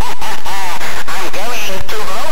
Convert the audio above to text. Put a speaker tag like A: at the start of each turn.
A: I'm going to blow